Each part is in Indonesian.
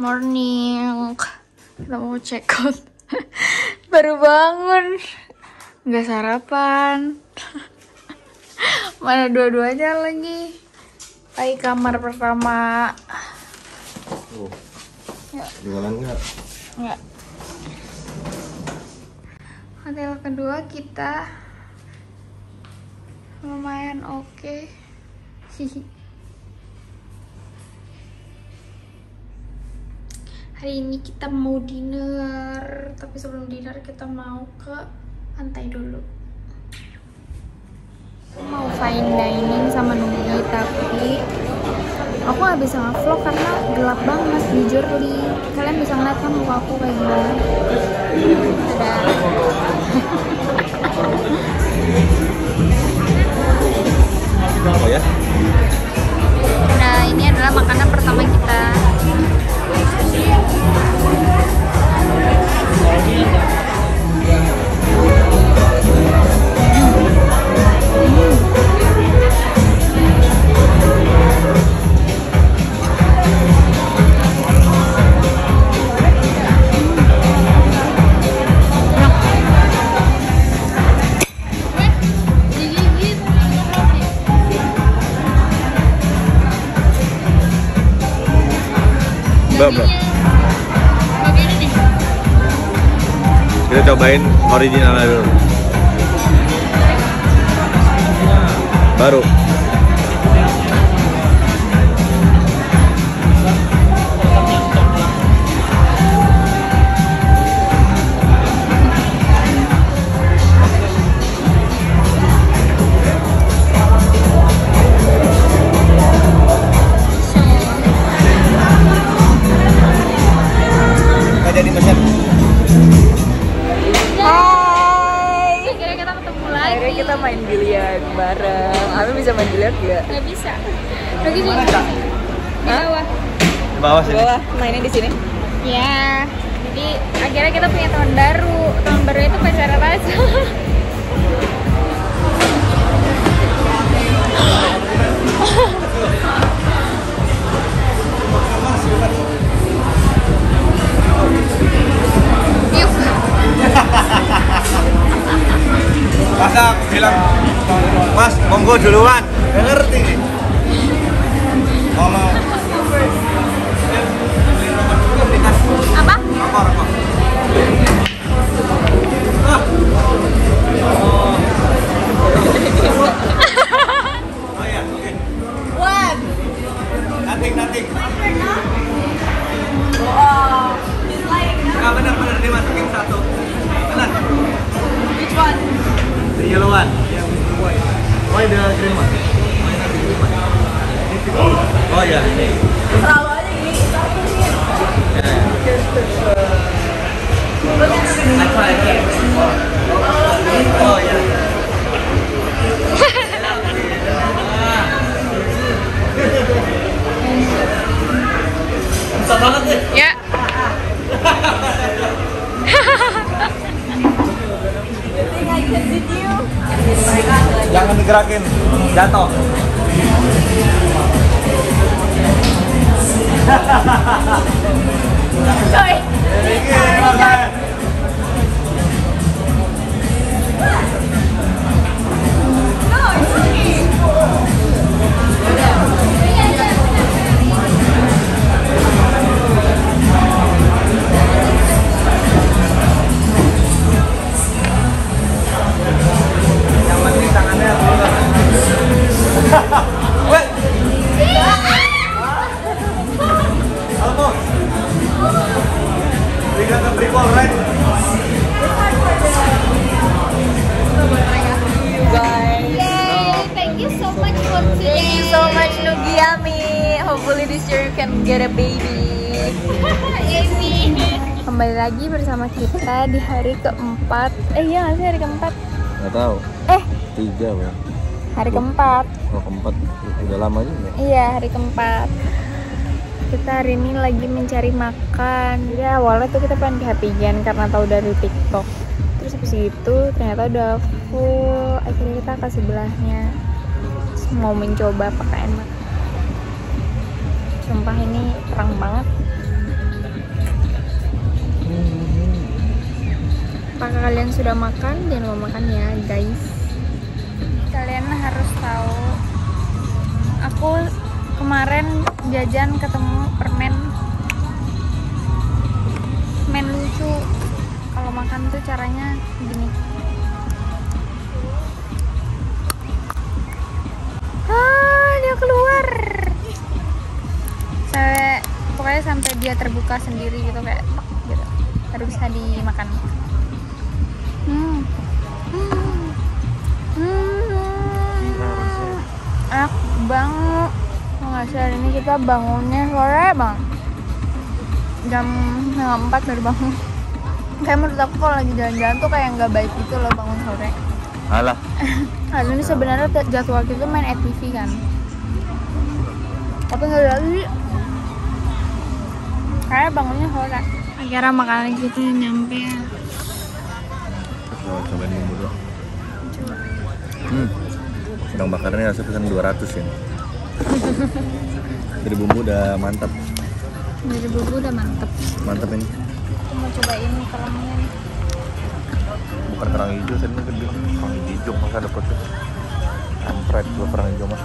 Morning. Kita mau check out. Baru bangun. Nggak sarapan. Mana dua-duanya lagi. Lagi kamar pertama. Ya. Jualan nggak? Nggak. Hotel kedua kita lumayan oke. Hihi. Hari ini kita mau dinner, tapi sebelum dinner kita mau ke pantai dulu. Mau fine dining sama Nunggi, tapi aku nggak bisa nge-vlog karena gelap banget jujur li. Kalian bisa ngeliat kan muka aku kayak gimana? Oh ya? Nah, ini adalah makanan pertama kita. Thank you. Kita cobain originalnya dulu. Baru. Di sini. Ya. Jadi akhirnya kita punya tahun baru. Tahun baru itu pacara rasa. Yuk. Masa aku bilang, Mas, monggo duluan. Ngerti. Kalau Why the green one? Oh ya. Selalu aja gini. Digerakin, jatuh. Coy. Yay, thank you so much for today. Thank you so much Nugiyami. Hopefully this year you can get a baby. Kembali lagi bersama kita di hari keempat. Eh iya nggak sih hari keempat? Gak tahu. Eh Tiga bang. hari keempat. Oh keempat. Udah lama juga. Iya hari keempat kita hari ini lagi mencari makan. Ya awalnya tuh kita pengen ke Happy Gen karena tahu dari TikTok. Terus habis itu ternyata udah full. Akhirnya kita ke sebelahnya. Terus mau mencoba pakai enak. Sumpah ini terang banget. Apakah kalian sudah makan? Dan mau makan ya guys. Kalian harus tahu aku kemarin jajan ketemu permen. Permen lucu. Kalau makan tuh caranya gini. Ah dia keluar. Sampai pokoknya sampai dia terbuka sendiri gitu kayak gitu. Baru bisa dimakan. Hmm. Hmm. Hmm. enak banget nggak sih hari ini kita bangunnya sore bang jam setengah empat baru bangun kayak menurut aku kalau lagi jalan-jalan tuh kayak nggak baik gitu loh bangun sore Alah. Hari ini sebenarnya jadwal kita main ATV kan tapi nggak jadi kayak bangunnya sore akhirnya makanan kita nyampe ya Coba cobain bumbu dulu. Hmm. Sedang bakarnya rasa pesan 200 ya. Dari bumbu udah mantap. dari bumbu udah mantep Mantap ini. mau cobain kerangnya nih Bukan kerang hijau, saya kan bilang kerang hijau masa dapet tuh. Kampret gua kerang hijau mah.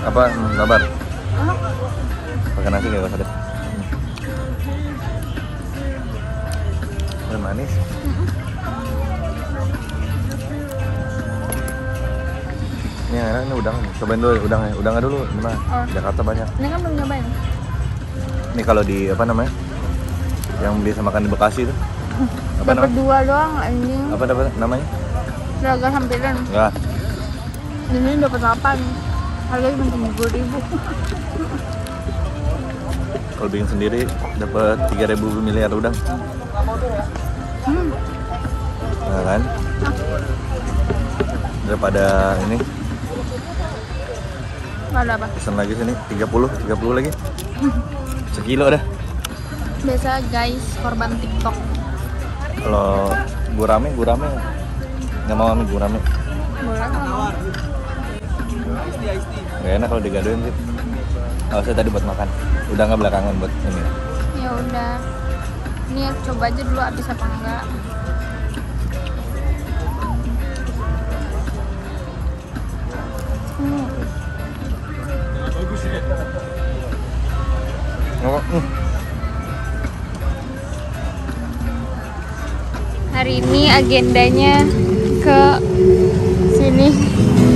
Apa? Hmm, kabar? enak Pakai nasi gak usah deh. Udah manis. Ini yang enak ini udang. Cobain dulu udangnya. Udangnya dulu gimana? Oh. Jakarta banyak. ini kan belum nyobain Ini kalau di apa namanya? Yang biasa makan di Bekasi itu. Apa dapat dua doang anjing Apa dapat namanya? Draga sampiran Enggak. ini dapat 8 harganya cuma tujuh puluh ribu Kalau bikin sendiri dapat 3000 miliar udang. hmm. Nah, kan? Daripada ini nggak ada apa pesan lagi sini 30 30 lagi. Sekilo dah. biasa guys korban tiktok Kalau gurame, gurame nggak mau ami gurame. mau Gak enak kalau digadoin sih. Oh, saya tadi buat makan. Udah nggak belakangan buat ini. ya udah ini coba aja dulu habis apa enggak hari ini agendanya ke sini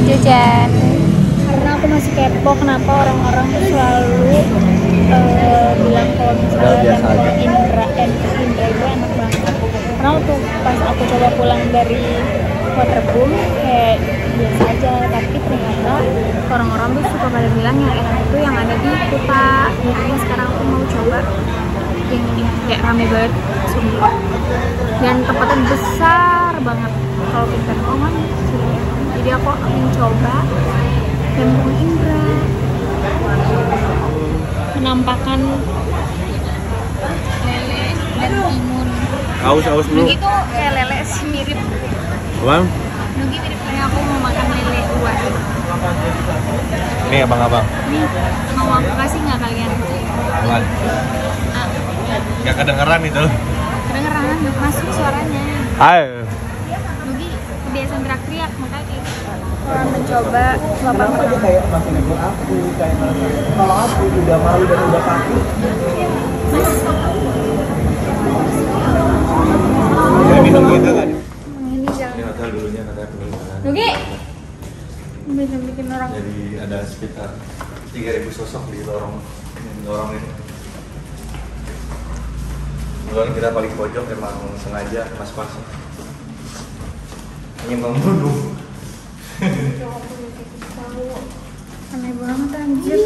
jajan. Karena aku masih kepo kenapa orang-orang selalu eh, bilang kalau misalnya. Indra Indra itu enak banget. Karena waktu pas aku coba pulang dari Waterboom kayak biasa aja. Tapi ternyata orang-orang tuh suka pada bilang yang enak itu yang ada di Kuta makanya sekarang aku mau coba yang ini kayak rame banget sumpah. Dan tempatnya besar banget. Kalau kita kan jadi aku ingin coba Temple Indra penampakan lele dan timun. Aus aus dulu. Tuh kayak lele sih mirip Bang, Nugi mirip kayak aku mau makan lele dua nih abang-abang. nih mau aku kasih nggak kalian Bang. ah, Gak kedengeran itu. kedengeran masuk suaranya Ayo. Nugi kebiasaan teriak-teriak makanya kayak gitu. Orang mencoba lobang kerang. kalau aku udah malu dan udah takut Ini minum gitu kan? Ini. Ini hotel dulunya katanya peninggalan. Nugi bisa bikin orang Jadi ada sekitar 3000 sosok di lorong lorong ini. Kebetulan kita paling pojok emang sengaja pas-pas. Ingin membunuh. aneh banget anjir.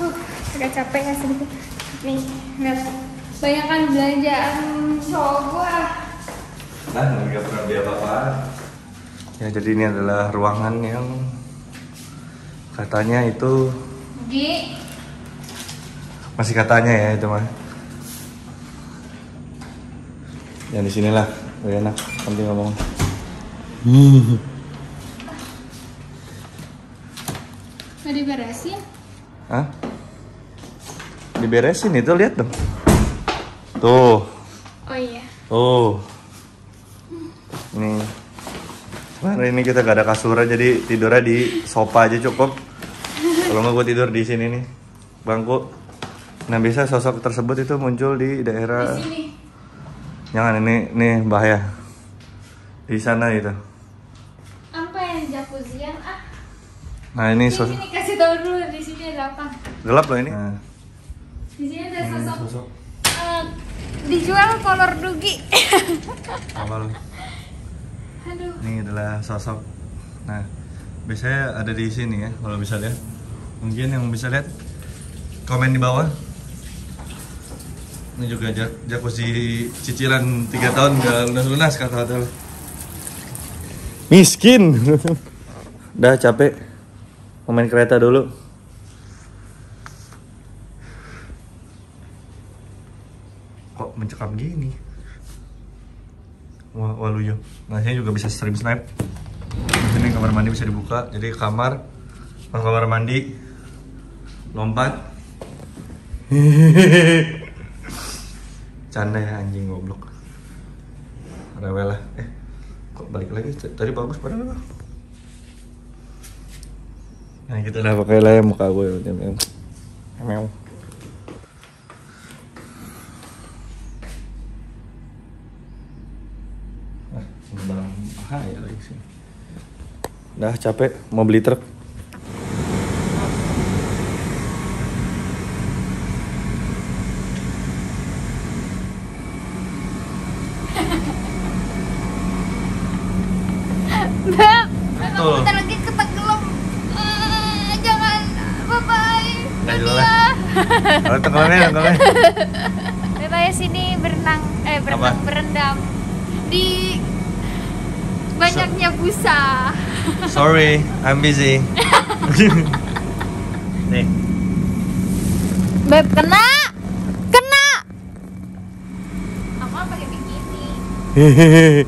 Huh, agak capek ya sedikit. Nih, lihat. Banyak kan belanjaan cowok gua. Nah, nggak pernah beli apa-apa. Ya, jadi ini adalah ruangan yang katanya itu Nugi, masih katanya ya itu mah. Yang di sinilah, gak enak, penting ngomong. Mau diberesin? Hah? Diberesin itu lihat dong. Tuh, Oh iya. tuh. Nih. Kemarin ini kita gak ada kasuran jadi tidurnya di sofa aja cukup. Kalau nggak gue tidur di sini nih, bangku. Nah biasa sosok tersebut itu muncul di daerah. Sini. Jangan ini, nih bahaya. Di sana itu. Apa yang jacuzzian? Ah, Nah ini di sosok sini kasih tahu dulu di sini ada apa? gelap loh ini. Nah, Di sini ada ini sosok sosok eh, dijual kolor dugi. awal. Aduh. Ini adalah sosok. Nah, biasanya ada di sini ya, kalau bisa lihat. Mungkin yang bisa lihat komen di bawah. Ini juga jak jacuzzi cicilan 3 tahun gak lunas-lunas kata hotel. Miskin. Udah capek. Mau main kereta dulu. Kok mencekam gini? Wah, waluyo. Saya juga bisa stream snipe. Di sini kamar mandi bisa dibuka. Jadi kamar, kamar mandi, lompat. Canda ya anjing goblok. Rewel lah. Eh, kok balik lagi? Tadi bagus padahal. Nah, kita udah pakai lah ya muka gue. Meow. Ah, barang bahaya lagi sih. Udah capek, mau beli truk. Beb, Betul. bentar lagi ketenggelam. Eh, jangan, bye bye. Kalau tenggelamnya, tenggelamnya. Bye bye sini berenang, eh berenang Apa? berendam di banyaknya busa. Sorry, I'm busy. Nih, Beb kena, kena. Aku pakai bikini.